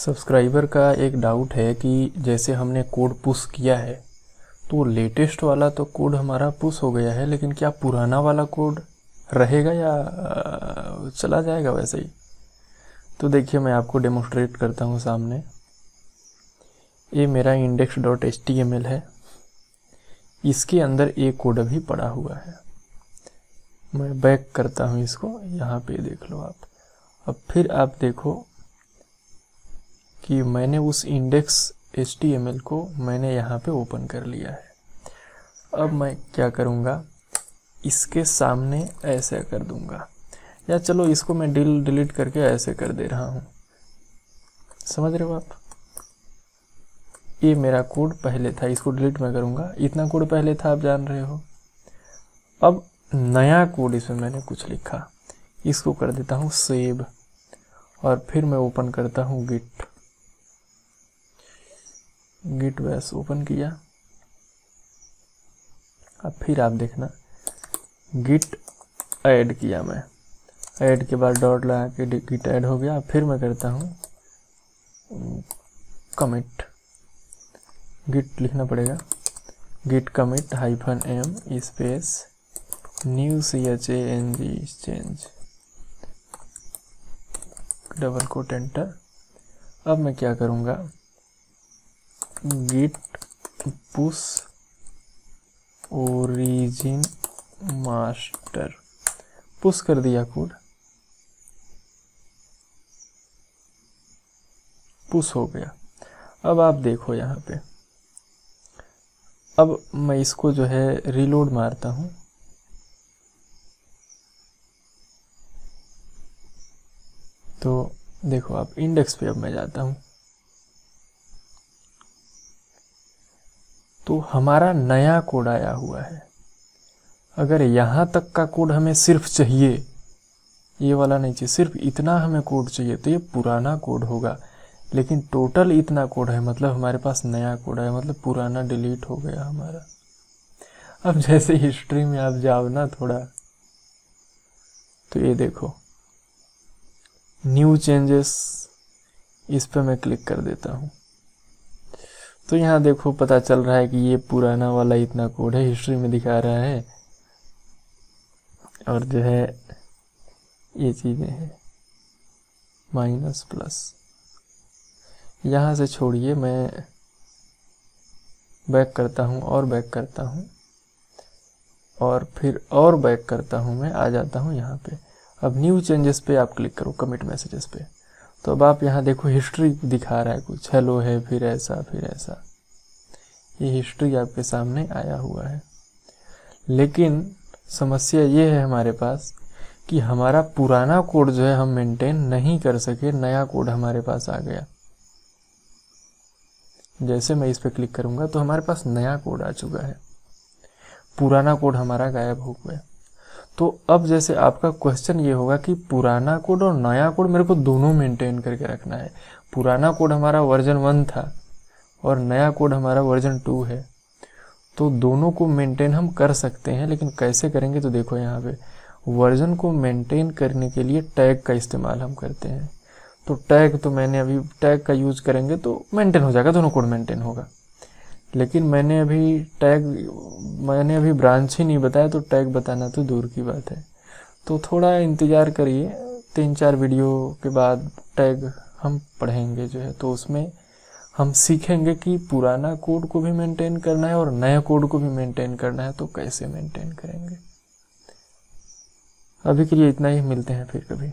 Subscriber का एक doubt है कि जैसे हमने कोड पुश किया है तो लेटेस्ट वाला तो कोड हमारा पुश हो गया है, लेकिन क्या पुराना वाला कोड रहेगा या चला जाएगा वैसे ही? तो देखिए, मैं आपको डेमोस्ट्रेट करता हूँ सामने। ये मेरा index dot H T M L है। इसके अंदर एक कोड अभी पड़ा हुआ है। मैं बैक करता हूँ इसको। यहाँ पे देख लो आप। अब फिर आप देखो कि मैंने उस इंडेक्स एच को मैंने यहाँ पे ओपन कर लिया है। अब मैं क्या करूँगा? इसके सामने ऐसे कर दूँगा। या चलो इसको मैं डिल डिलीट करके ऐसे कर दे रहा हूँ। समझ रहे हो आप? ये मेरा कोड पहले था, इसको डिलीट मैं करूँगा। इतना कोड पहले था, आप जान रहे हो। अब नया कोड इसमें मैंने कुछ लिखा। इसको कर देता हूँ सेव और फिर मैं ओपन करता हूँ गिट गिट वैस ओपन किया। अब फिर आप देखना। गिट ऐड किया मैं। ऐड के बाद डॉट लगा के गिट ऐड हो गया। फिर मैं करता हूँ कमिट गिट लिखना पड़ेगा। Git commit hyphen M space new C H A N G change double quote enter अब मैं क्या करूँगा? Git push origin master. Push कर दिया कोड। पुश हो गया। अब आप देखो यहाँ पे। अब मैं इसको जो है रिलोड मारता हूँ। तो देखो आप इंडेक्स पे अब मैं जाता हूँ। तो हमारा नया कोड आया हुआ है। अगर यहाँ तक का कोड हमें सिर्फ़ चाहिए, ये वाला नहीं चाहिए, सिर्फ़ इतना हमें कोड चाहिए तो ये पुराना कोड होगा। लेकिन टोटल इतना कोड है मतलब हमारे पास नया कोड है मतलब पुराना डिलीट हो गया हमारा। अब जैसे हिस्ट्री में आप जाओ ना थोड़ा तो ये देखो। न्यू चेंजेस, इस पर मैं क्लिक कर देता हूँ। तो यहाँ देखो पता चल रहा है कि ये पुराना वाला इतना कोड है हिस्ट्री में दिखा रहा है। और जो है, ये चीज़ें हैं। माइनस प्लस यहाँ से छोड़िए, मैं बैक करता हूँ, और बैक करता हूँ। और फिर और बैक करता हूँ मैं, आ जाता हूँ यहाँ पे। अब न्यू चेंजेस पे आप क्लिक करो कमिट मैसेजेस पे। तो अब आप यहाँ देखो हिस्ट्री दिखा रहा है कुछ। हेलो है फिर ऐसा फिर ऐसा। ये हिस्ट्री आपके सामने आया हुआ है। लेकिन समस्या ये है हमारे पास कि हमारा पुराना कोड जो है हम मेंटेन नहीं कर सके, नया कोड हमारे पास आ गया। जैसे मैं इस पर क्लिक करूँगा तो हमारे पास नया कोड आ चुका है। पुराना कोड हमारा गायब हो गया। तो अब जैसे आपका क्वेश्चन ये होगा कि पुराना कोड और नया कोड मेरे को दोनों मेंटेन करके रखना है। पुराना कोड हमारा वर्जन वन था और नया कोड हमारा वर्जन टू है। तो दोनों को मेंटेन हम कर सकते हैं, लेकिन कैसे करेंगे तो देखो यहाँ पे। वर्जन को मेंटेन करने के लिए टैग का इस्तेमाल हम करते हैं। तो टैग तो मैंने अभी टैग का यूज़ करेंगे तो मेंटेन हो जाएगा, दोनों कोड मेंटेन होगा। लेकिन मैंने अभी टैग, मैंने अभी ब्रांच ही नहीं बताया तो टैग बताना तो दूर की बात है। तो थोड़ा इंतज़ार करिए, तीन चार वीडियो के बाद टैग हम पढ़ेंगे जो है तो उसमें हम सीखेंगे कि पुराना कोड को भी मेंटेन करना है और नया कोड को भी मेंटेन करना है तो कैसे मेंटेन करेंगे। अभी के लिए इतना ही, मिलते हैं फिर कभी।